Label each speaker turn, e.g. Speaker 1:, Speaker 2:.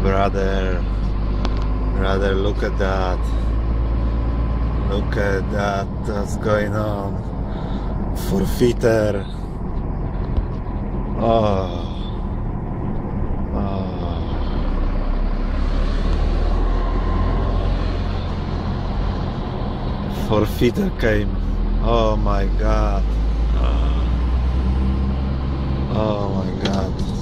Speaker 1: Brother. Brother, look at that. Look at that. What's going on? Forfeiter. Oh. Oh. Forfeiter came. Oh my god. Oh my god.